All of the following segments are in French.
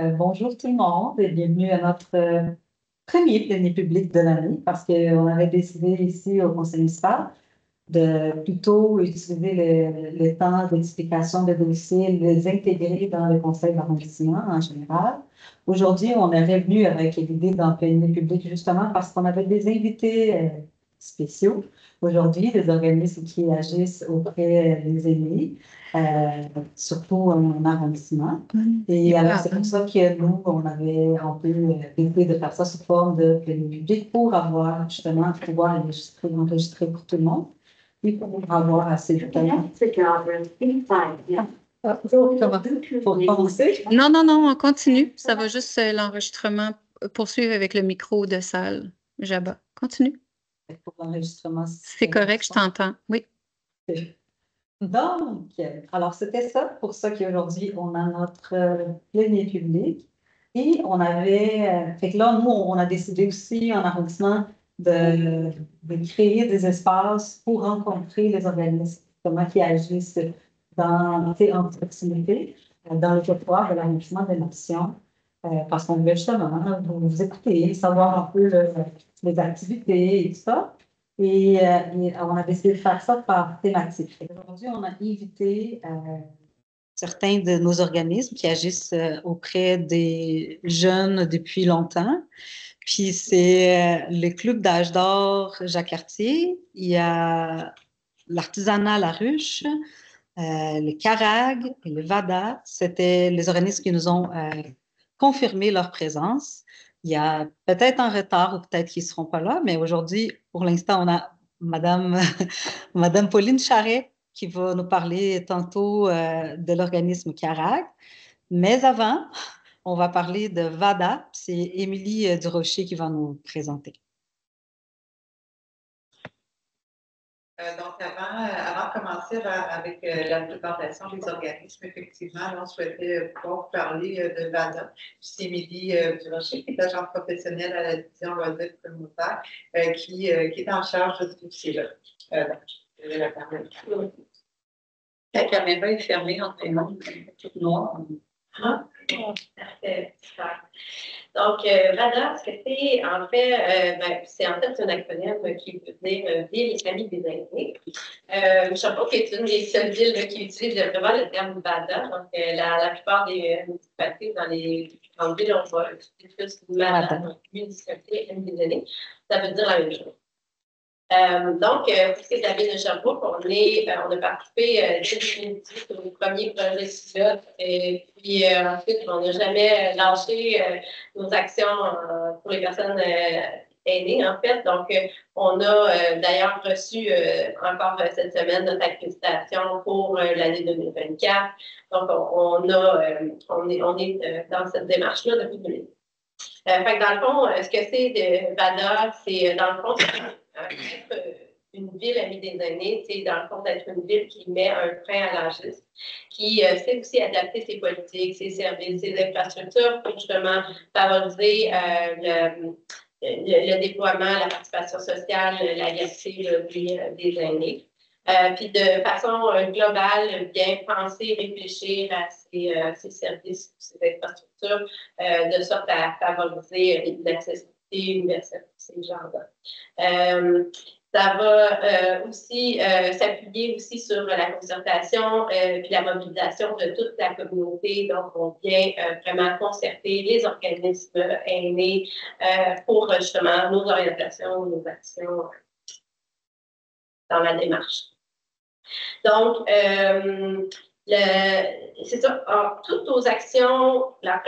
Euh, bonjour tout le monde et bienvenue à notre euh, premier plénier public de l'année parce qu'on avait décidé ici au conseil municipal de plutôt utiliser le, temps d'explication de dossiers, les intégrer dans le conseil d'arrondissement en général. Aujourd'hui, on est revenu avec l'idée d'un plénier public justement parce qu'on avait des invités euh, spéciaux aujourd'hui, des organismes qui agissent auprès des aînés. Euh, surtout en arrondissement. Et alors, c'est pour ça que nous, on avait un peu décidé de faire ça sous forme de public pour avoir justement pouvoir enregistrer, enregistrer pour tout le monde et pour avoir assez de temps. Pour commencer? Non, non, non, on continue. Ça va juste euh, l'enregistrement poursuivre avec le micro de salle. Jabba, continue. Pour l'enregistrement. C'est correct, je t'entends. Oui. Donc, alors c'était ça pour ça qu'aujourd'hui, on a notre euh, plénier public. Et on avait, euh, fait que là, nous, on a décidé aussi en arrondissement de, de créer des espaces pour rencontrer les organismes qui agissent dans, en proximité, euh, dans le territoire de l'arrondissement des nations. Parce qu'on veut justement vous écouter, savoir un peu les activités et tout ça. Et, euh, on a décidé de faire ça par thématique. Aujourd'hui, on a invité euh, certains de nos organismes qui agissent euh, auprès des jeunes depuis longtemps. Puis c'est le Club d'âge d'or Jacques Cartier, il y a l'artisanat La Ruche, le CARAG et le VADA. C'était les organismes qui nous ont confirmé leur présence. Il y a peut-être un retard ou peut-être qu'ils ne seront pas là, mais aujourd'hui, pour l'instant, on a Madame, Madame Pauline Charret qui va nous parler tantôt euh, de l'organisme CARAC. Mais avant, on va parler de VADA. C'est Émilie Durocher qui va nous présenter. Euh, donc, avant, euh, avant de commencer avec euh, la présentation des organismes, effectivement, on souhaitait pouvoir parler de VADA. C'est Émilie Durocher, qui est agent professionnelle à la division loisirs communautaires, qui, qui est en charge de ce dossier-là. la caméra. Est fermée en traînant, toute noire. Parfait, super. Donc, euh, VADA, ce que c'est, en fait, euh, ben, c'est en fait un acronyme qui veut dire euh, Ville Islamique des aînés. Euh, je ne sais pas est une des seules villes qui utilise vraiment le terme VADA. Donc, euh, la, la, plupart des municipalités dans les grandes villes, on va utiliser plus VADA, donc Municipalité des aînés. Ça veut dire la même chose. Euh, donc, euh, pour ce la ville de Sherbrooke, on, est, euh, on a participé euh, dès 2018 au premier projet pilote. Et puis ensuite, on n'a jamais lâché nos actions pour les personnes aînées, en fait. Donc, on a d'ailleurs reçu encore cette semaine notre accréditation pour l'année 2024. Donc, on, a, on est, on est dans cette démarche-là depuis 2018. fait que dans le fond, ce que c'est de VADA, c'est dans le fond, être euh, une ville amie des années, c'est dans le fond d'être une ville qui met un frein à l'âgisme, qui euh, sait aussi adapter ses politiques, ses services, ses infrastructures pour justement favoriser euh, le, déploiement, la participation sociale, la diversité des, des aînés. puis de façon globale, bien penser, réfléchir à ces, ces services, ces infrastructures, de sorte à favoriser l'accessibilité universelle ces gens-là. Euh, ça va euh, aussi euh, s'appuyer aussi sur la concertation et la mobilisation de toute la communauté. Donc, on vient vraiment concerter les organismes aînés pour justement nos orientations, nos actions dans la démarche. Donc, c'est ça, toutes nos actions, la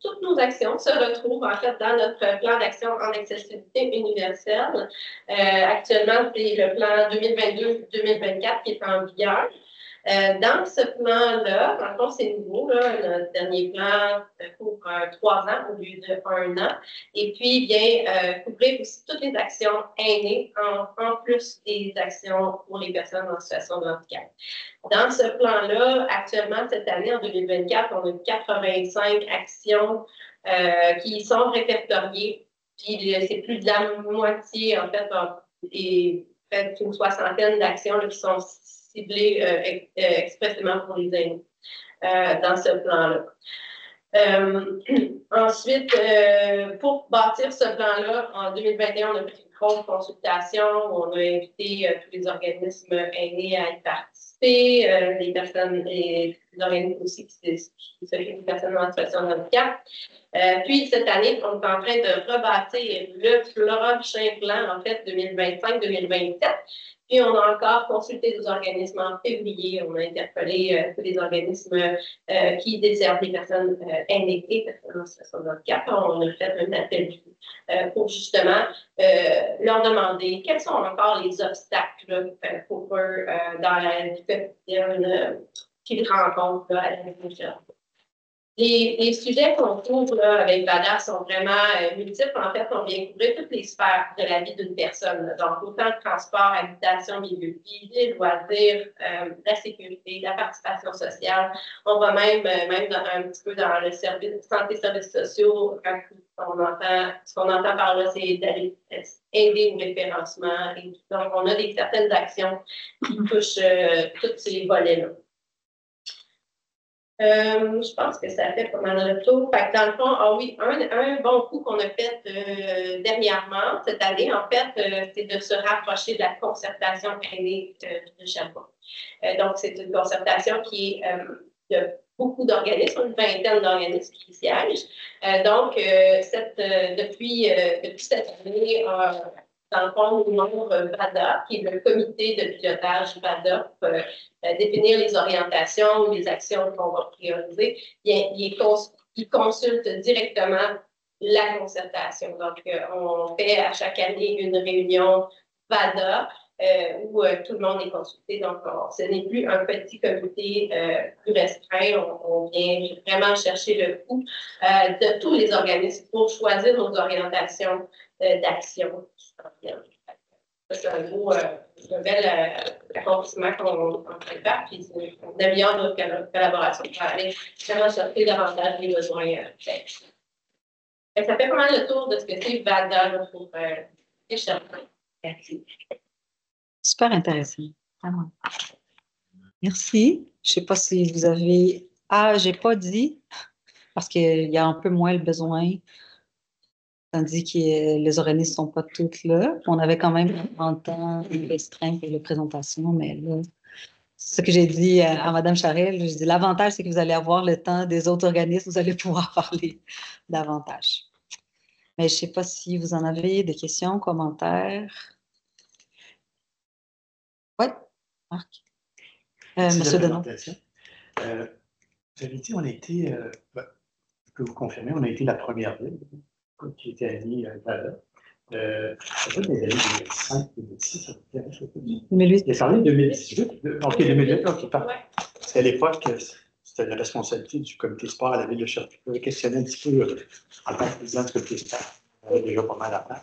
toutes nos actions se retrouvent en fait dans notre plan d'action en accessibilité universelle. Euh, actuellement, c'est le plan 2022-2024 qui est en vigueur. Euh, dans ce plan-là, dans le fond, c'est nouveau, là, notre dernier plan couvre euh, trois ans au lieu de un an, et puis vient euh, couvrir aussi toutes les actions aînées, en, en, plus des actions pour les personnes en situation de handicap. Dans ce plan-là, actuellement, cette année, en 2024, on a 85 actions euh, qui sont répertoriées, puis c'est plus de la moitié, en fait, et fait une soixantaine d'actions qui sont ciblé euh, euh, expressément pour les aînés euh, dans ce plan-là. Ensuite, pour bâtir ce plan-là, en 2021, on a fait une grosse consultation où on a invité tous les organismes aînés à y participer, les personnes, les organismes aussi qui s'occupent des personnes en situation de handicap. puis, cette année, on est en train de rebâtir le prochain plan, en fait, 2025-2027 puis on a encore consulté des organismes en février. On a interpellé euh, tous les organismes euh, qui desservent les personnes euh, aînées et personnes en situation de. On a fait un appel pour justement leur demander quels sont encore les obstacles pour eux dans la qu'ils rencontrent à l'intérieur les, les, sujets qu'on trouve là, avec VADA sont vraiment euh, multiples. En fait, on vient couvrir toutes les sphères de la vie d'une personne. Donc, autant le transport, habitation, milieu de vie, les loisirs, euh, la sécurité, la participation sociale. On va même, euh, même un petit peu dans le service santé, services sociaux. On entend, ce qu'on entend par là, c'est d'aller aider au référencement. Et donc, on a des certaines actions qui touchent tous ces volets-là. Euh, je pense que ça fait pas mal de tour. Fait que dans le fond, ah oui, un, un bon coup qu'on a fait euh, dernièrement, cette année, en fait, euh, c'est de se rapprocher de la concertation aînée de Sherbrooke. donc, c'est une concertation qui est de beaucoup d'organismes, une vingtaine d'organismes qui siègent. donc, cette, depuis, depuis cette année, dans le fond, le membre VADA, qui est le comité de pilotage VADA, euh, définir les orientations ou les actions qu'on va prioriser. Il, consulte directement la concertation. Donc, euh, on fait à chaque année une réunion VADA euh, où tout le monde est consulté. Donc, ce n'est plus un petit comité plus restreint. On, vient vraiment chercher le pouls de tous les organismes pour choisir nos orientations d'action c'est un euh, un bel euh, accomplissement qu'on prépare, puis on améliore notre collaboration pour aller vraiment chercher davantage les besoins euh, Ça fait pas mal le tour de ce que c'est VADA pour les Merci. Super intéressant. Vraiment. Merci. Je ne sais pas si vous avez. Ah, je n'ai pas dit, parce qu'il y a un peu moins le besoin tandis que les organismes ne sont pas toutes là. On avait quand même un temps restreint pour les présentations, mais là, c'est ce que j'ai dit à, Mme Charel. Je dis l'avantage, c'est que vous allez avoir le temps des autres organismes, vous allez pouvoir parler davantage. Mais je ne sais pas si vous en avez des questions, commentaires. Oui, Marc. Euh, Monsieur Denon. Euh, vous avez dit, on a été, euh, ben, je peux vous confirmer, on a été la première ville qui était allé à Vala. Euh, ça peut être 2005, 2006, ça peut être 2008. Il a parlé de 2018. Ok, 2008, ok, parfait. C'était à l'époque, c'était la responsabilité du comité sport à la ville de Sherbrooke. Je questionner un petit peu euh, en tant que président du comité sport. Déjà pas mal à faire.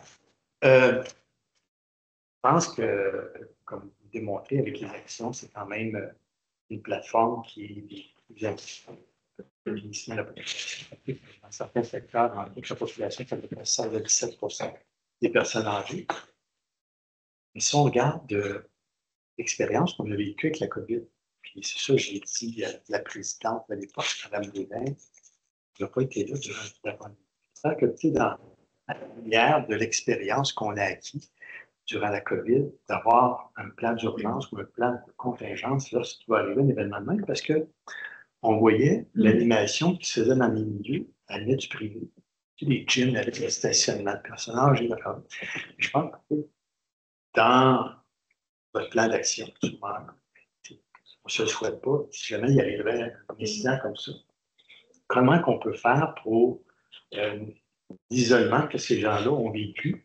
Euh, je pense que, comme vous démontrez avec les actions, c'est quand même euh, une plateforme qui est bien Dans certains secteurs, en la population, ça à 16 à 17 des personnes âgées. Mais si on regarde l'expérience qu'on a vécue avec la COVID, puis c'est ça, j'ai dit à la présidente de l'époque, Mme Boudin, qui n'a pas été là durant la pandémie. C'est que, tu dans la lumière de l'expérience qu'on a acquis durant la COVID, d'avoir un plan d'urgence ou un plan de contingence lorsqu'il va arriver un événement de même, parce que on voyait mm. l'animation qui se faisait dans les milieux à l'aide du privé. Les gyms avec le stationnement de personnages. Je pense que dans votre plan d'action, souvent, on ne se le souhaite pas, si jamais il arriverait un incident comme ça, comment qu'on peut faire pour euh, l'isolement que ces gens-là ont vécu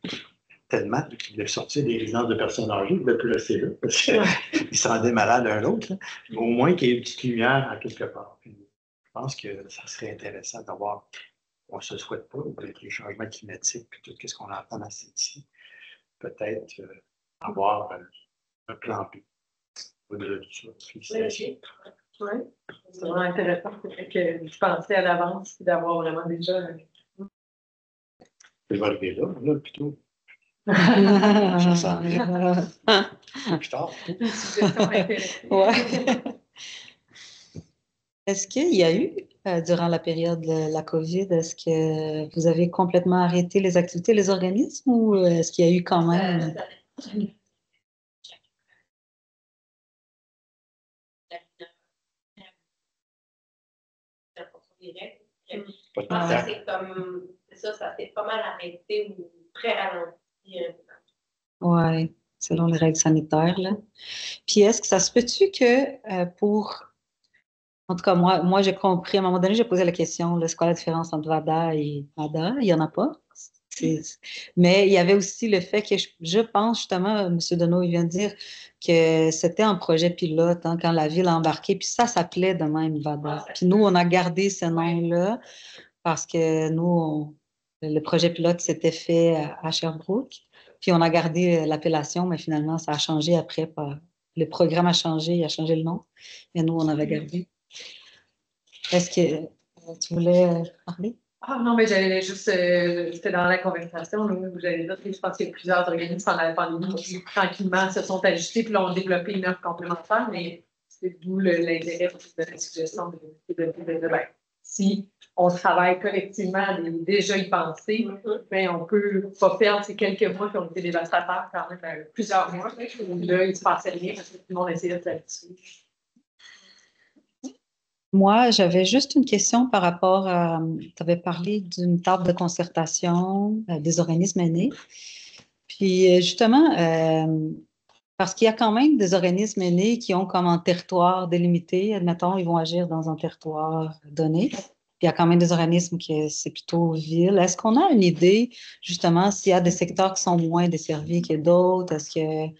tellement qu'ils voulaient sortir des résidences de personnes âgées, ils ne pouvaient plus rester là parce qu'ils se rendaient malades l'un l'autre. Au moins qu'il y ait une petite lumière à quelque part. je pense que ça serait intéressant d'avoir, on ne se souhaite pas, avec les changements climatiques et tout ce qu'on entend dans cette ici, peut-être euh, avoir euh, un plan B au-delà de ça. Oui, c'est vraiment intéressant. que je pensais à l'avance d'avoir vraiment déjà. Je vais arriver là, là, plutôt. Est-ce qu'il y a eu euh, durant la période de la COVID? Est-ce que vous avez complètement arrêté les activités, les organismes, ou est-ce qu'il y a eu quand même... Ça, c'est comme ça, ça s'est pas mal arrêté ou très ralenti. Oui, selon les règles sanitaires. Là. Puis est-ce que ça se peut-tu que euh, pour. En tout cas, moi, moi j'ai compris, à un moment donné, j'ai posé la question, c'est quoi la différence entre VADA et VADA? Il n'y en a pas. Mais il y avait aussi le fait que je, pense justement, M. Deneau, il vient de dire que c'était un projet pilote hein, quand la ville a embarqué, puis ça s'appelait de même VADA. Puis nous, on a gardé ce nom-là parce que nous, le projet pilote s'était fait à Sherbrooke, puis on a gardé l'appellation, mais finalement, ça a changé après. Le programme a changé, il a changé le nom, et nous, on avait gardé. Est-ce que tu voulais parler? Ah non, mais j'allais juste, euh, j'étais dans la conversation où j'allais dire je pense qu'il y a plusieurs organismes pendant la pandémie qui tranquillement se sont ajustés puis ont développé une offre complémentaire, mais c'est d'où l'intérêt de la suggestion de, de, de, ben, si on travaille collectivement à déjà y penser, mm-hmm. ben, on peut pas perdre ces quelques mois qui ont été dévastateurs quand même, ben, plusieurs mois. Là, il se passait rien parce que tout le monde essayait de s'habituer. Moi, j'avais juste une question par rapport à, tu avais parlé d'une table de concertation euh, des organismes aînés. Puis euh, justement, euh, parce qu'il y a quand même des organismes aînés qui ont comme un territoire délimité, admettons, ils vont agir dans un territoire donné. Puis il y a quand même des organismes qui c'est plutôt ville. Est-ce qu'on a une idée, justement, s'il y a des secteurs qui sont moins desservis que d'autres? Est-ce que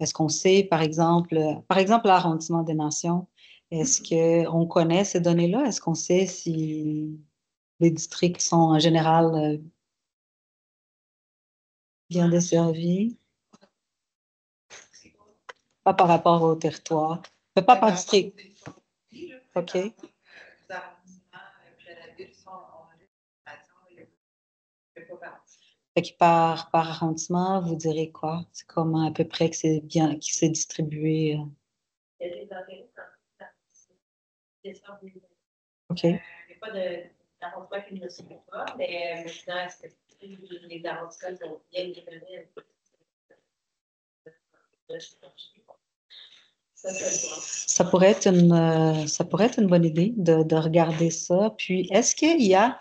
est-ce qu'on sait, par exemple, par exemple, l'arrondissement des nations, est-ce qu'on connaît ces données-là? Est-ce qu'on sait si les districts sont en général euh, bien desservis? Pas par rapport au territoire. Mais pas par district. OK. Fait par, par arrondissement, vous direz quoi? C'est comment à peu près que c'est bien, qui s'est distribué? Euh? OK. Il n'y a pas d'arrondissement qui ne suit pas, mais maintenant, les arrondissements sont bien déterminés. Ça pourrait, être une, ça pourrait être une bonne idée de, de regarder ça. Puis, est-ce qu'il y a,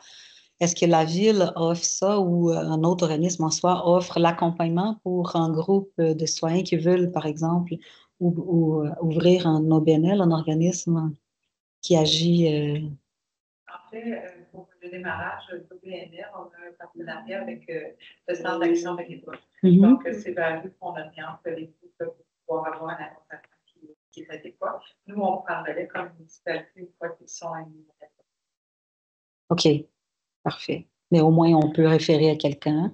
est-ce que la ville offre ça ou un autre organisme en soi offre l'accompagnement pour un groupe de citoyens qui veulent, par exemple, ou, ou, ouvrir un OBNL, un organisme qui agit. Euh... En fait, euh, pour le démarrage, le PNR, on a un partenariat avec euh, le Centre d'action bénévole. Mm -hmm. Donc, c'est vers eux qu'on oriente les groupes pour pouvoir avoir un accompagnement qui, est adéquat. Nous, on prend le relais comme municipalité une fois qu'ils sont animés. OK, parfait. Mais au moins, on peut référer à quelqu'un.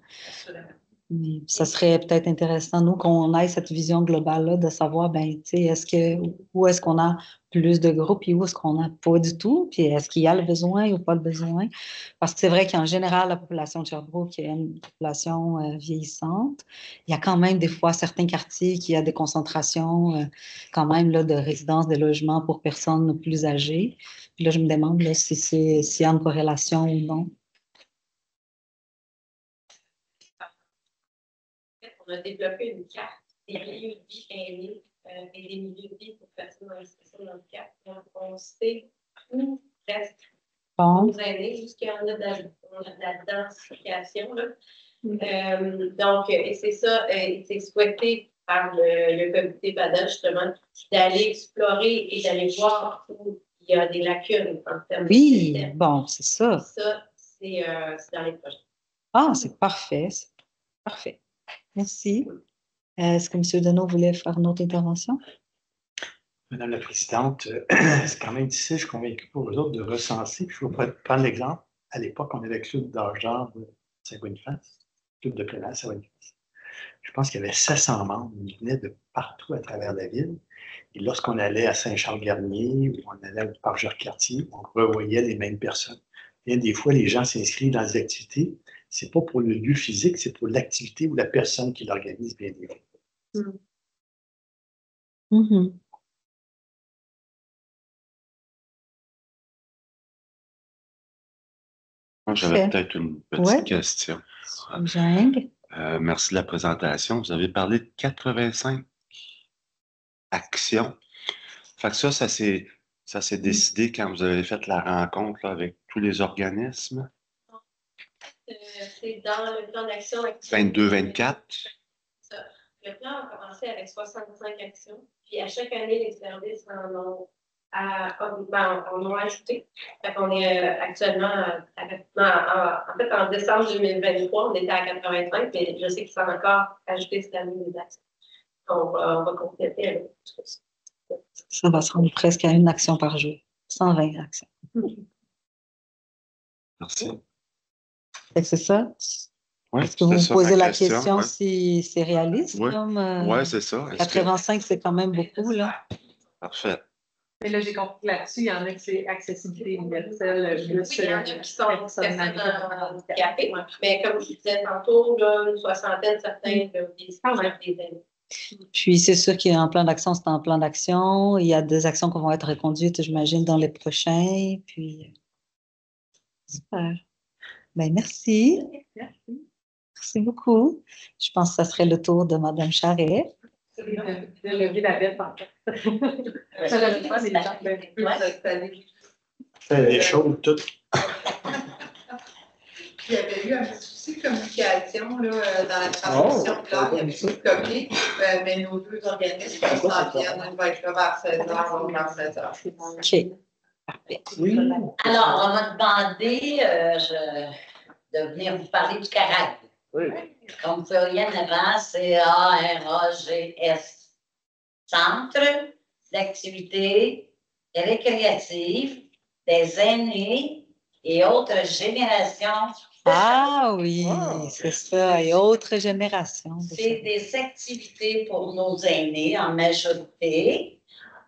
Ça serait peut-être intéressant, nous, qu'on ait cette vision globale-là, de savoir, ben, tu sais, est-ce que, où est-ce qu'on a plus de groupes et où est-ce qu'on n'a pas du tout, puis est-ce qu'il y a le besoin ou pas le besoin? Parce que c'est vrai qu'en général, la population de Sherbrooke est une population euh, vieillissante. Il y a quand même des fois certains quartiers qui a des concentrations euh, quand même là, de résidences, de logements pour personnes plus âgées. Puis là, je me demande là, si c'est s'il y a une corrélation ou non. On a développé une carte des milieux de vie aînés euh, et des milieux de vie pour personnes en situation de handicap. Donc, on sait où reste bon. aînés, jusqu'à en a de la, densification. Là. Euh, donc, et c'est ça, euh, c'est souhaité par le, le comité PADA, justement, d'aller explorer et d'aller voir où il y a des lacunes en termes oui, de bon, c'est ça. Ça, c'est euh, dans les projets. Ah, c'est parfait. Parfait. Merci. Est-ce que M. Deneau voulait faire une autre intervention? Madame la Présidente, c'est quand même difficile, je suis convaincu pour eux autres, de recenser. je vais prendre l'exemple. À l'époque, on avait le club d'argent de Saint-Boniface, club de plein air Saint-Boniface. Je pense qu'il y avait 700 membres, ils venaient de partout à travers la ville. Et lorsqu'on allait à Saint-Charles-Garnier ou on allait au parc cartier on revoyait les mêmes personnes. Bien des fois, les gens s'inscrivent dans des activités. Ce n'est pas pour le lieu physique, c'est pour l'activité ou la personne qui l'organise bien. Mm. Mm-hmm. Moi, j'avais peut-être une petite Ouais. question. Euh, merci de la présentation. Vous avez parlé de 85 actions. Fait que ça, ça s'est, ça s'est décidé quand vous avez fait la rencontre là, avec tous les organismes. Euh, C'est dans le plan d'action actuel. 22-24. Le plan a commencé avec 65 actions, puis à chaque année, les services en ont, à, ben, en ont ajouté. Fait qu'on est euh, actuellement, à- à- en, en fait, en décembre 2023, on était à 85, mais je sais qu'ils sont encore ajoutés cette année des actions. On va, on va compléter avec tout ça. Ça va se rendre presque à une action par jour. 120 actions. Merci. Que c'est ça. Ouais, Est-ce que vous ça posez la question ouais. si c'est réaliste? Comme, euh, Ouais, c'est ça. Que- 85, c'est quand même beaucoup, là. Parfait. Mais là, j'ai compris que là-dessus, il y en a qui c'est accessibilité universelle, Oui, plus il y en a euh, qui sont handicapées. handicapées, mais comme je disais tantôt, là, une soixantaine, certains, là, des, Quand même. des années. Puis c'est sûr qu'il y a un plan d'action, c'est un plan d'action. Il y a des actions qui vont être reconduites, j'imagine, dans les prochains. Puis, euh, super. Ben, merci. Merci beaucoup. Je pense que ça serait le tour de Madame Charret. De lever la bête en. Fait des choses toutes. Il y avait eu un petit souci de communication là, euh, dans la transmission Oh, de. Il y avait eu copie, euh, mais nos deux organismes s'en viennent. Être là vers 16 h, vers 16 h. OK. Parfait. Oui. Alors, on m'a demandé euh, je- de venir vous parler du Caraïbe. Oui. Comme vous voyez en avant, c'est A-R-A-G-S. Centre d'activité récréative des aînés et autres générations. Ah oui, Ah, c'est ça. Et autres générations. C'est des activités pour nos aînés en majorité.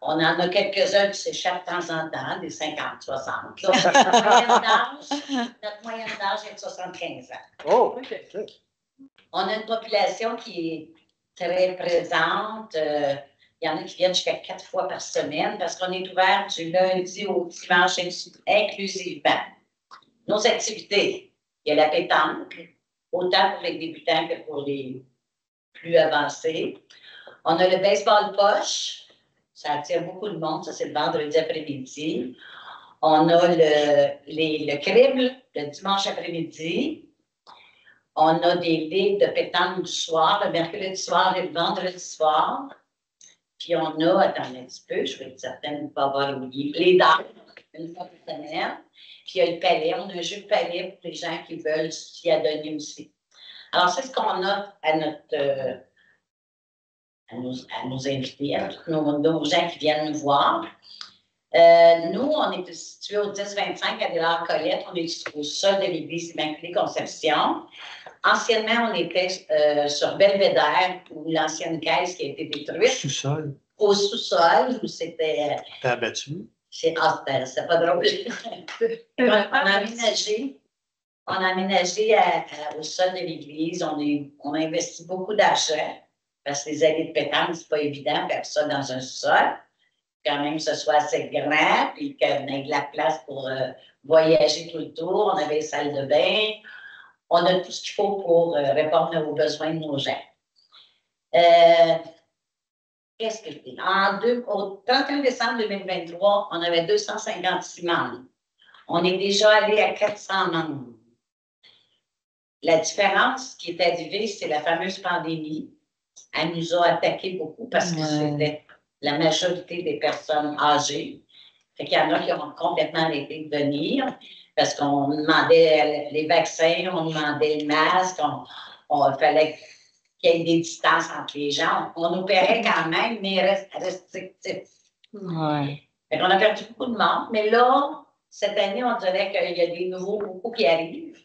On en a quelques-uns qui s'échappent de temps en temps, des 50, 60. là. Notre moyenne d'âge- notre moyenne d'âge est de 75 ans. Oh, On a une population qui est très présente. Euh, il y en a qui viennent jusqu'à quatre fois par semaine parce qu'on est ouvert du lundi au dimanche inclu- inclusivement. Nos activités, il y a la pétanque, autant pour les débutants que pour les plus avancés. On a le baseball poche, ça attire beaucoup de monde, ça c'est le vendredi après-midi. On a le, le crible le dimanche après-midi. On a des ligues de pétanque du soir, le mercredi soir et le vendredi soir. Puis on a, attendez un petit peu, je vais être certaine de ne pas avoir oublié, les dames, une fois par semaine. Puis il y a le palais, on a un jeu de palais pour les gens qui veulent s'y adonner aussi. Alors, c'est ce qu'on a à notre. euh, à, nos, à nos invités, à tous nos, nos gens qui viennent nous voir. Euh, nous, on est situé au 1025 à Délard Colette. On est au sol de l'église Immaculée Conception. Anciennement, on était euh, sur Belvédère, où l'ancienne caisse qui a été détruite, Sous-sol, au sous-sol, où c'était. euh, t'es abattu. c'est ah, c'était- c'était pas drôle. on a aménagé. On a aménagé à- à- au sol de l'église. On, est- on a investi beaucoup d'argent parce que les allées de pétanque, c'est pas évident faire ça dans un sol. Quand même, ce soit assez grand, puis qu'on ait de la place pour euh, voyager tout le tour. On avait des salles de bain. On a tout ce qu'il faut pour euh, répondre aux besoins de nos gens. Euh, Qu'est-ce que je dis? En au 31 décembre 2023, on avait 256 membres. On est déjà allé à 400 membres. La différence qui est arrivée, c'est la fameuse pandémie. Elle nous a attaqué beaucoup parce que Ouais. c'était la majorité des personnes âgées. Fait qu'il y en a qui ont complètement arrêté de venir parce qu'on demandait les vaccins, on demandait le masque, on, fallait qu'il y ait des distances entre les gens. On opérait quand même, mais rest- restrictif. Ouais. Fait qu'on a perdu beaucoup de monde. Mais là, cette année, on dirait qu'il y a des nouveaux beaucoup qui arrivent.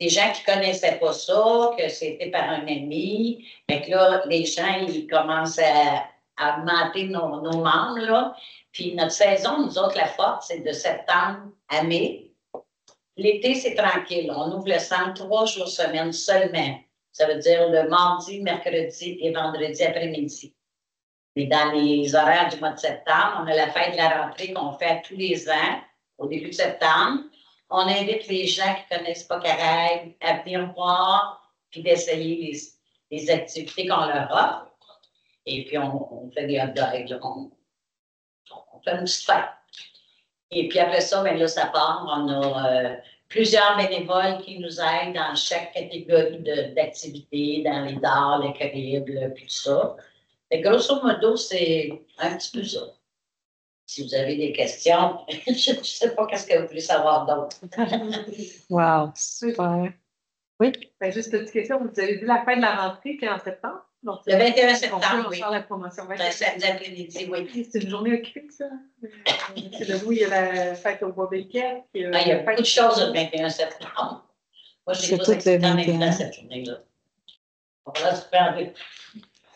Des gens qui connaissaient pas ça, que c'était par un ami. Fait que là, les gens, ils commencent à, augmenter nos, nos membres, là. Puis notre saison, nous autres, la forte, c'est de septembre à mai. L'été, c'est tranquille. On ouvre le centre trois jours semaine seulement. Ça veut dire le mardi, mercredi et vendredi après-midi. Mais dans les horaires du mois de septembre, on a la fête de la rentrée qu'on fait tous les ans, au début de septembre. On invite les gens qui ne connaissent pas Caraïbes à venir voir, puis d'essayer les, les activités qu'on leur offre. Et puis, on, fait des hot dogs, on, on fait une petite fête. Et puis après ça, ben là, ça part. On a euh, plusieurs bénévoles qui nous aident dans chaque catégorie de- d'activité, dans les dards, les Caraïbes, puis tout ça. Que grosso modo, c'est un petit peu ça. Si vous avez des questions, je ne sais pas qu'est-ce que vous voulez savoir d'autre. Wow, super. Oui, Ben, juste une petite question. Vous avez vu la fin de la rentrée qui est en septembre? Donc, Le 21 on peut septembre, oui. faire la promotion. Un samedi après-midi, oui. C'est une journée occupée, ça. C'est le bout, il y a la fête au bois Béquet. puis, euh, Ah, il y a beaucoup de choses le 21 septembre. Moi, C'est j'ai pas tout le d'accident 21. maintenant cette journée-là. On va se faire un peu.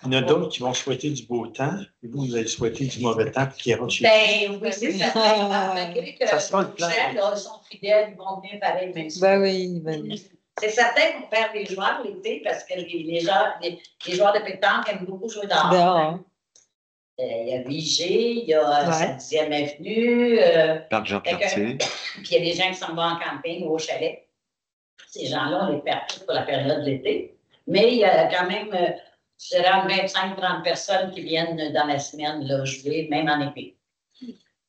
Il y en a d'autres qui vont souhaiter du beau temps, et vous, vous allez souhaiter du mauvais temps, puis qui ira chez Ben oui, c'est ça. Malgré que Ça sera le plan. les gens, là, sont fidèles, ils vont venir pareil, même si- ben oui, ben oui. C'est certain qu'on perd des joueurs l'été parce que les, les, joueurs, les, les joueurs de pétanque aiment beaucoup jouer dehors. Dehors. Euh, il y a Vigée, il y a Ouais. sa dixième avenue, euh, Parc Jean-Cartier. puis il y a des gens qui s'en vont en camping ou au chalet. Ces gens-là, on les perd tous pour la période de l'été. Mais il y a quand même, euh, je dirais, 25-30 personnes qui viennent dans la semaine là, jouer, même en été.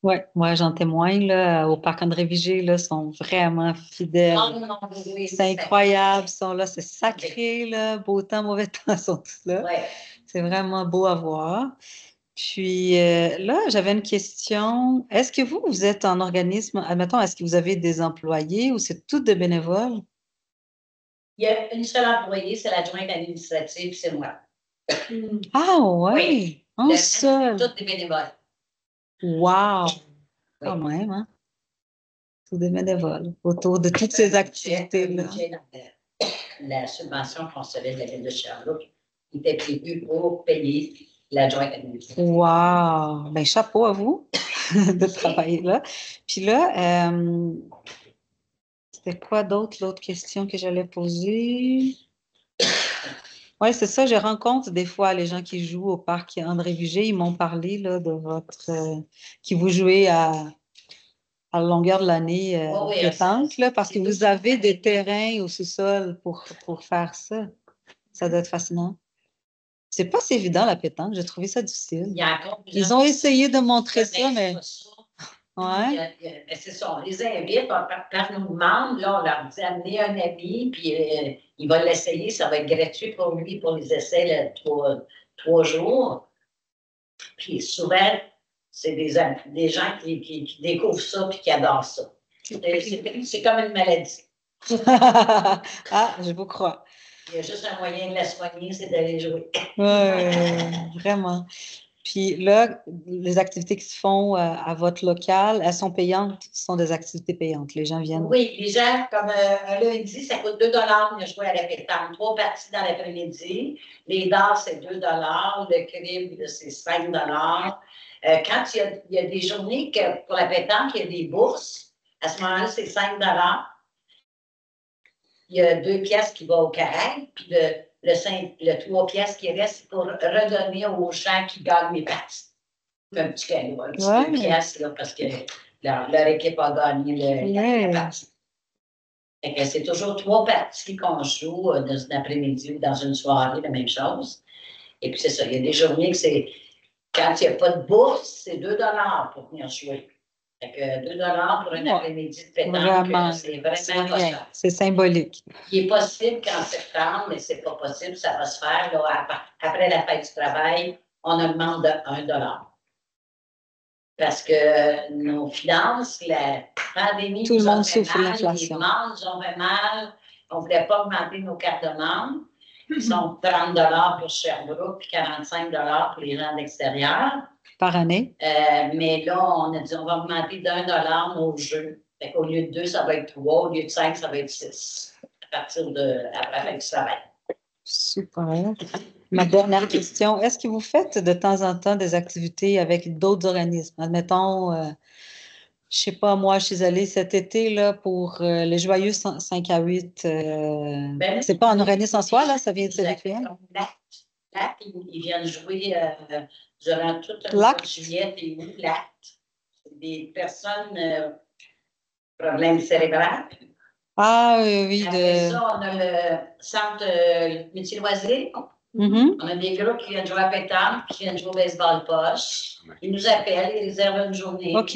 Oui, moi j'en témoigne là, au parc André Vigée, là, sont vraiment fidèles. Oh, non, oui, C'est incroyable, ils sont là, c'est sacré, là, beau temps, mauvais temps, ils sont tous là. Ouais. C'est vraiment beau à voir. Puis euh, là, j'avais une question. Est-ce que vous, vous êtes en organisme, admettons, est-ce que vous avez des employés ou c'est tout des bénévoles? Il y a une seule employée, c'est l'adjointe administrative, c'est moi. Ah ouais, Oui. Le- seul. Toutes des bénévoles. Wow, Oui. quand même, hein? Tous des bénévoles autour de toutes ces activités-là. La subvention qu'on recevait de la ville de Sherbrooke était prévue pour payer l'adjointe administrative. Wow! Ben, chapeau à vous de travailler là. Puis là, euh, c'était quoi d'autre, l'autre question que j'allais poser? Oui, c'est ça, je rencontre des fois les gens qui jouent au parc André Vigée, ils m'ont parlé là, de votre euh, qui vous jouez à, à la longueur de l'année euh, oui, pétanque, là, parce que vous avez des terrains au sous-sol pour, pour faire ça. Ça doit être fascinant. C'est pas si évident la pétanque, j'ai trouvé ça difficile. Il y a encore Ils ont essayé de montrer ça, mais ça. Ouais. a- ben, c'est ça, on les invite, on, par, par nous demande, là, on leur dit amenez un ami, puis euh, il va l'essayer, ça va être gratuit pour lui pour les essais là, trois, trois jours. Puis souvent, c'est des, des gens qui, qui, qui découvrent ça puis qui adorent ça. C'est comme une maladie. ah, je vous crois. Il y a juste un moyen de la soigner, c'est d'aller jouer. Ouais, vraiment. Puis là, les activités qui se font euh, à votre local, elles sont payantes, ce sont des activités payantes. Les gens viennent. Oui, les gens, comme euh, un lundi, ça coûte 2 de jouer à la pétanque. Trois parties dans l'après-midi. Les dards, c'est 2 Le crib, c'est 5 Euh, Quand il y, a, il y a des journées que pour la pétanque, il y a des bourses, à ce moment-là, c'est 5 Il y a deux pièces qui vont au carré, puis le, le, cinq- le trois pièces qui reste c'est pour redonner aux gens qui gagnent les parties. Un petit cadeau, un petit Ouais. pièces, là, parce que leur, leur équipe a gagné le, la que c'est toujours trois parties qu'on joue euh, dans une après-midi ou dans une soirée, la même chose. Et puis c'est ça, il y a des journées que c'est, quand il n'y a pas de bourse, c'est 2 pour venir jouer. Fait que 2 pour un après-midi de pétanque, euh, c'est vraiment pas cher. C'est symbolique. Il est possible qu'en septembre, mais c'est pas possible, ça va se faire là, ap- après la fête du travail, on augmente de 1 dollar. Parce que nos finances, la pandémie, Tout le monde fait souffre l'inflation. Les membres ont fait mal. On ne voulait pas augmenter nos cartes de membres. Ils sont 30 dollars pour Sherbrooke puis 45 dollars pour les gens d'extérieur. Par année? Euh, mais là, on a dit on va augmenter d'un dollar nos jeux. Fait qu'au lieu de deux, ça va être trois. Au lieu de cinq, ça va être six. À partir de la fin du travail. Super. Ma dernière question, est-ce que vous faites de temps en temps des activités avec d'autres organismes? Admettons, euh, je sais pas, moi, je suis allée cet été là, pour euh, les Joyeux 5 à 8. euh, Ben, c'est pas un organisme en soi, là, ça vient de Ils ils, ils viennent jouer euh, durant tout le mois de L'acte? juillet et août. L'acte. C'est des personnes, euh, problème cérébral. Ah oui, oui, Après de... ça, on a le centre euh, multi-loisirs. Mhm. On a des groupes qui viennent jouer à pétanque, qui viennent jouer au baseball poche. Ils nous appellent, ils réservent une journée. OK,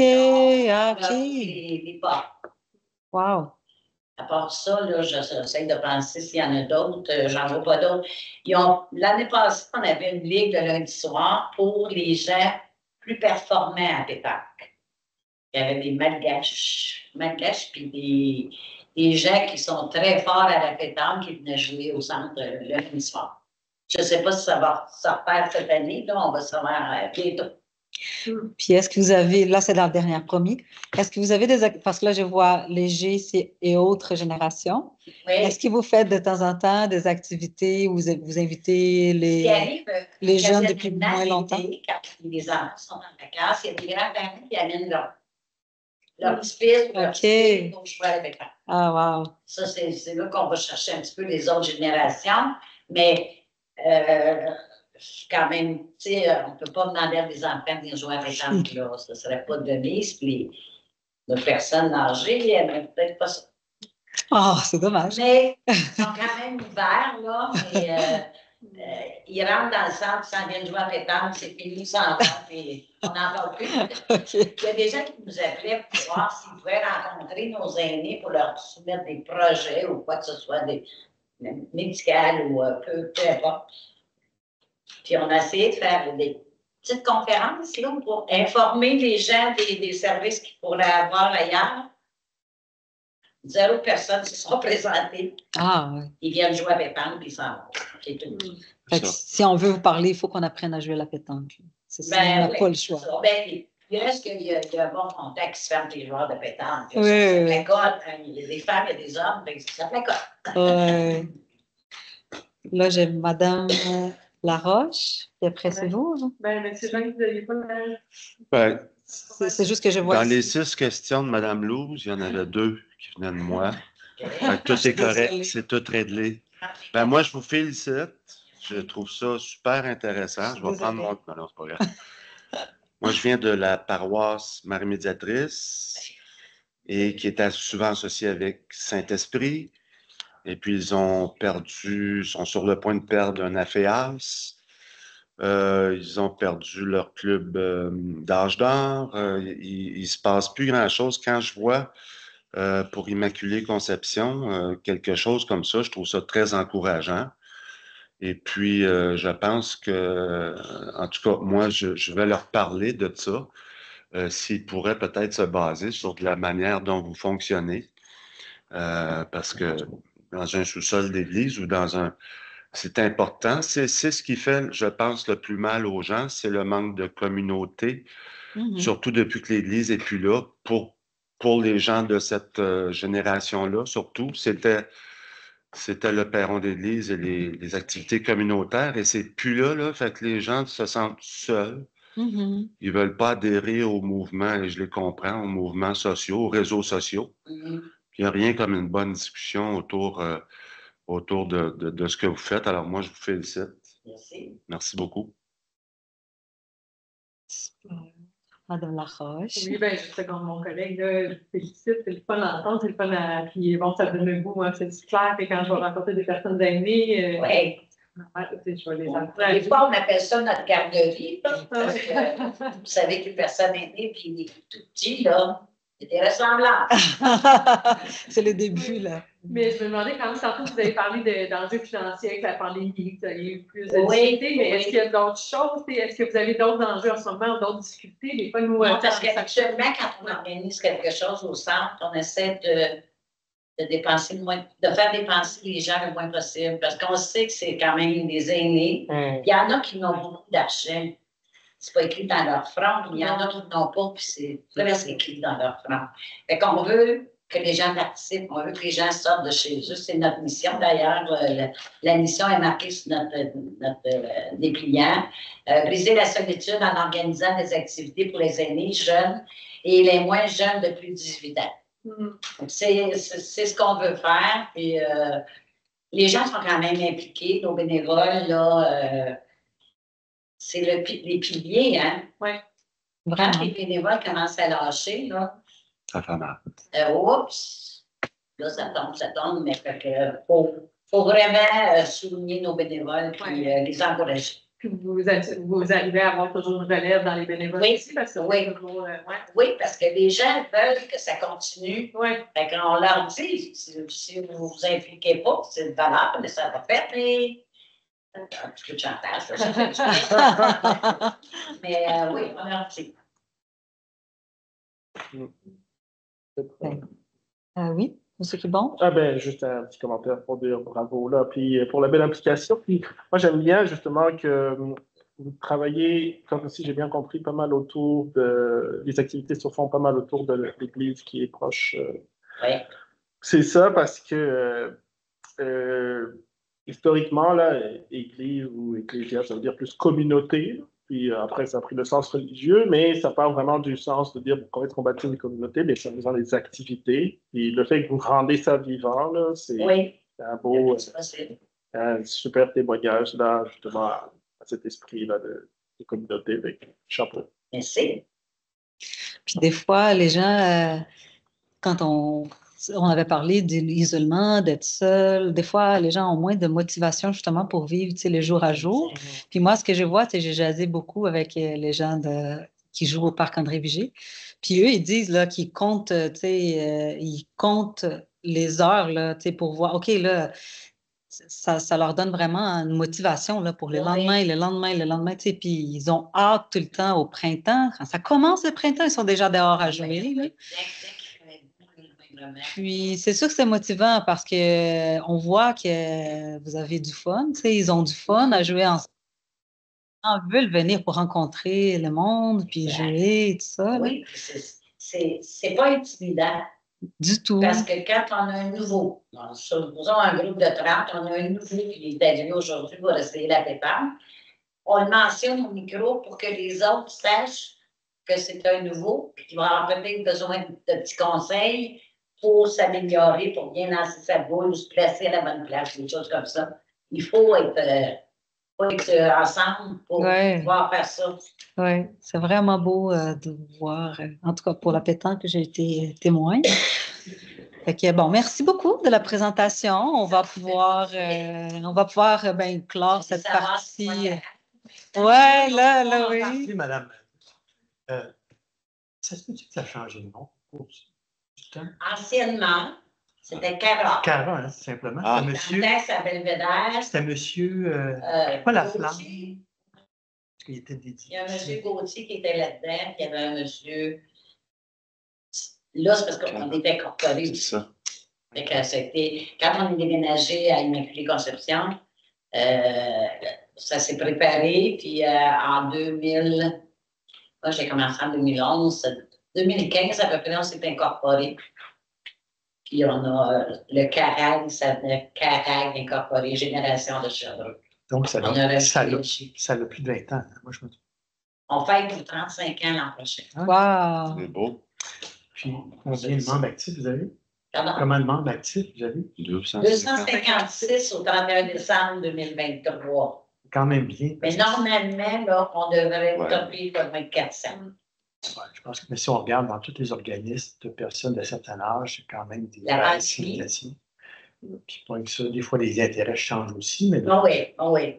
ah, OK. Les, les portes. Wow. À part ça, là, j'essaie de penser s'il y en a d'autres. euh, J'en vois pas d'autres. L'année passée, on avait une ligue le lundi soir pour les gens plus performants à pétanque. Il y avait des malgaches, malgaches puis des, des gens qui sont très forts à la pétanque qui venaient jouer au centre euh, lundi soir. Je ne sais pas si ça va se refaire cette année. Là, on va savoir euh, bientôt. Puis est-ce que vous avez, là c'est dans le dernier promis, est-ce que vous avez des, parce que là je vois léger et autres générations, Oui. est-ce que vous faites de temps en temps des activités où vous, vous invitez les... arrive, euh, les jeunes depuis moins longtemps? Quand les enfants sont en vacances, il y a des grands-parents qui amènent leur, leur petit-fils ou leur Ok. petite-fille pour jouer avec eux. Ah wow. Ça, c'est c'est là qu'on va chercher un petit peu les autres générations. Mais euh, quand même, tu sais, on ne peut pas demander à des enfants de venir jouer avec eux, là. Ça ne serait pas de mise. Puis les personnes âgées, elles n'aiment peut-être pas ça. Oh, c'est dommage. Mais ils sont quand même ouverts, là. Mais, euh, euh, ils rentrent dans le centre, ils s'en viennent jouer à pétanque, c'est fini, ils s'en vont, puis on n'en parle plus. Il y a des gens qui nous appelaient pour voir s'ils pouvaient rencontrer nos aînés pour leur soumettre des projets ou quoi que ce soit, des médicales ou euh, peu, peu importe. Puis on a essayé de faire des petites conférences là, pour informer les gens des, des services qu'ils pourraient avoir ailleurs. Zéro personne se sont présentées. Ah oui. Ils viennent jouer à pétanque, puis ils s'en vont. Ça. si on veut vous parler, il faut qu'on apprenne à jouer à la pétanque. C'est ça, on Ben, n'a oui, pas le c'est choix. ça. Ben, il reste qu'il y, a- il y a un bon contact qui se fait entre les joueurs de pétanque. Oui, ça, oui, ça oui. placote, hein. Il y a des femmes, il y a des hommes, que ça placote. Ouais. Là, j'ai Madame euh, Laroche, puis après c'est vous. hein? Ben, monsieur Jean, vous n'aviez pas le. Ben, C'est c'est juste que je vois. dans les six questions de Mme Louze, il y en avait deux qui venaient de moi. Fait que tout est correct, c'est tout réglé. Ben, moi, je vous félicite. Je trouve ça super intéressant. Je vais prendre mon. Non, non, c'est pas grave. Moi, je viens de la paroisse Marie Médiatrice et qui était souvent associée avec Saint-Esprit. Et puis, ils ont perdu, sont sur le point de perdre un AFEAS. Euh, ils ont perdu leur club euh, d'âge d'or. Euh, il ne se passe plus grand-chose. Quand je vois pour Immaculée Conception, quelque chose comme ça, je trouve ça très encourageant. Et puis, je pense que, en tout cas, moi, je, vais leur parler de ça, s'ils pourraient peut-être se baser sur la manière dont vous fonctionnez. Parce que dans un sous-sol d'église ou dans un... C'est important. C'est ce qui fait, je pense, le plus mal aux gens, c'est le manque de communauté Mhm. surtout depuis que l'Église n'est plus là, pour, pour les gens de cette euh, génération-là, surtout, c'était, c'était le perron d'Église et les, les activités communautaires, et c'est plus là, là, fait que les gens se sentent seuls, Mhm. ils veulent pas adhérer au mouvement, et je les comprends, aux mouvements sociaux, aux réseaux sociaux. Il n'y a rien comme une bonne discussion autour, euh, autour de, de, de ce que vous faites. Alors moi, je vous félicite. Merci. Merci beaucoup. Madame Laroche. Oui, ben, je sais comme mon collègue, là, je vous félicite, c'est le fun d'entendre, c'est le fun à. Puis bon, ça donne le goût, moi, c'est clair que quand je vais rencontrer des personnes aînées, euh, Oui. sais, je vais les Des encourager. fois, on appelle ça notre garderie. Ah Parce que vous savez qu'une personne est née, puis il est tout petit, là. Des ressemblances. c'est le début, là. Mais je me demandais quand même, tantôt, vous avez parlé de- d'enjeux financiers avec la pandémie, que vous avez eu plus de Oui, difficultés, mais oui. est-ce qu'il y a d'autres choses? Est-ce que vous avez d'autres enjeux en ce moment, d'autres difficultés? Des fois, nous, Non, parce qu'actuellement, quand on organise quelque chose au centre, on essaie de, de dépenser le moins, de faire dépenser les gens le moins possible, parce qu'on sait que c'est quand même des aînés. Il y en a qui n'ont beaucoup d'argent. C'est pas écrit dans leur front, il y en a qui n'ont pas, puis c'est presque écrit dans leur front. Fait qu'on veut que les gens participent, on veut que les gens sortent de chez eux. C'est notre mission d'ailleurs. euh, la, mission est marquée sur notre, notre euh, dépliant. Euh, briser la solitude en organisant des activités pour les aînés, jeunes et les moins jeunes de plus de 18 ans. Hmm. C'est ce qu'on veut faire. Euh, les gens sont quand même impliqués, nos bénévoles, là. Euh, c'est le les piliers, hein? Quand Vraiment. les bénévoles commencent à lâcher, là, Ça fait mal. Euh, oups! Là, ça tombe, ça tombe, mais fait que faut, faut vraiment euh, souligner nos bénévoles puis euh, les encourager. Puis vous, vous arrivez à avoir toujours une relève dans les bénévoles Oui. aussi, parce que Oui. toujours, euh, ouais. Oui, parce que les gens veulent que ça continue. Ouais. Fait qu'on leur dit, si, si vous vous impliquez pas, c'est de valeur, mais ça va faire des. Un petit peu de chantage, là, ça fait du bien. Mais euh, oui, on leur dit. Euh, oui, monsieur Kibon? Ah ben, juste un petit commentaire pour dire bravo là, puis euh, pour la belle implication. Puis moi j'aime bien justement que euh, vous travaillez, comme si j'ai bien compris, pas mal autour de les activités se font pas mal autour de l'église qui est proche. euh. Oui. C'est ça parce que euh, euh, historiquement là, église ou ecclésia, ça veut dire plus communauté. Puis euh, après, ça a pris le sens religieux, mais ça part vraiment du sens de dire comment est-ce qu'on bâtit une communauté, mais ça faisant des activités. Puis le fait que vous rendez ça vivant, là, c'est Oui, un beau, euh, un super témoignage là, justement à, à cet esprit-là de, de communauté avec chapeau. Merci. Puis des fois, les gens, euh, quand on, on avait parlé de l'isolement, d'être seul, des fois, les gens ont moins de motivation justement pour vivre tu sais, le jour à jour. Puis moi, ce que je vois, sais, j'ai jasé beaucoup avec euh, les gens de, qui jouent au parc André Vigée. Puis eux, ils disent là, qu'ils comptent, euh, tu sais, euh, ils comptent les heures là, tu sais, pour voir, OK, là, ça, ça leur donne vraiment une motivation là, pour le Oui. lendemain, le lendemain, le lendemain. tu sais, Puis ils ont hâte tout le temps au printemps. Quand ça commence le printemps, ils sont déjà dehors à jouer. là. Vraiment. Puis c'est sûr que c'est motivant parce que euh, on voit que vous avez du fun. tu sais, Ils ont du fun à jouer ensemble. Ils veulent venir pour rencontrer le monde, puis jouer, tout ça. là. Oui, c'est- pas intimidant. Du tout. Parce que quand on a un nouveau, bon, supposons un groupe de 30, on a un nouveau qui est arrivé aujourd'hui pour essayer la pétanque, on le mentionne au micro pour que les autres sachent que c'est un nouveau, puis qu'il va avoir peut-être besoin de petits conseils pour s'améliorer, pour bien lancer sa boule, se placer à la bonne place, des choses comme ça. Il faut être, euh, faut être euh, ensemble pour Ouais. pouvoir faire ça. Oui, c'est vraiment beau euh, de voir, euh, en tout cas pour la pétanque, j'ai été témoin. Que, bon, merci beaucoup de la présentation. On va pouvoir, euh, on va pouvoir ben, clore cette partie. Ouais, là, là, oui. Oui, madame. Euh, ça se peut-tu que ça a changé de nom? Temps? Anciennement, c'était Cara. Cara, hein, simplement. Ah. C'était monsieur. À Belvédère. C'était monsieur. euh, euh, Pas la Gauthier. flamme. parce qu'il était dédié. Il y a un monsieur Gauthier qui était là-dedans, puis il y avait un monsieur. Là, c'est parce qu'on était incorporés. C'est ça. Fait que ça a été- Quand on est déménagé à Immaculée Conception, euh, ça s'est préparé, puis euh, en 2000, moi j'ai commencé en 2011, 2015 à peu près, on s'est incorporé. Puis on a euh, le CARAG, ça venait CARAG incorporé, Génération de Sherbrooke. Donc, ça a ça, a, le chiffre. ça a plus de 20 ans. Moi, je me On fête pour 35 ans l'an prochain. Wow. C'est beau. Puis, combien de membres actifs vous avez? Pardon? Combien de membres actifs vous avez? 250. 256 au 31 décembre 2023. Quand même bien. Mais normalement, là, on devrait Ouais. topper pour 400. Ouais, je pense que mais si on regarde dans tous les organismes de personnes d'un certain âge, c'est quand même des La. Puis que ça, des fois, les intérêts changent aussi, mais Ah oui, ah oui.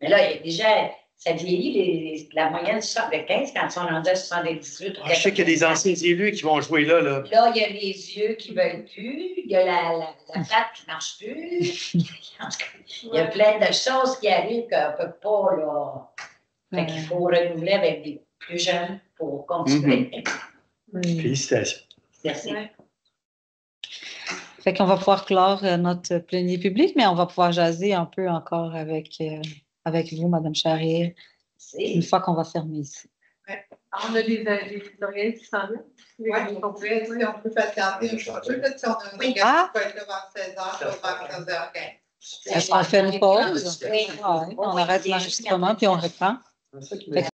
Mais là, il y a déjà, ça vieillit, les- la moyenne du 75 quand ils sont rendus à 78. ou Ah, je sais qu'il y a des 80. anciens élus qui vont jouer là. là. Là, il y a les yeux qui ne veulent plus, il y a la, la, la patte qui ne marche plus. En tout cas, il y a plein de choses qui arrivent qu'on ne peut pas, là. Fait qu'il faut renouveler avec des plus jeunes pour continuer. Félicitations. Merci. Fait qu'on va pouvoir clore euh, notre plénier public, mais on va pouvoir jaser un peu encore avec, euh, avec vous, Madame Charrier, une fois qu'on va fermer ici. On a des, euh, des organismes qui s'en viennent. Oui, on peut, si on peut patienter un petit peu, si on a un Oui. Ah. qui peut être là vers 16 heures, ça va vers 16 heures 15. Est-ce qu'on fait une pause? Oui. Ouais, on arrête l'enregistrement puis on reprend.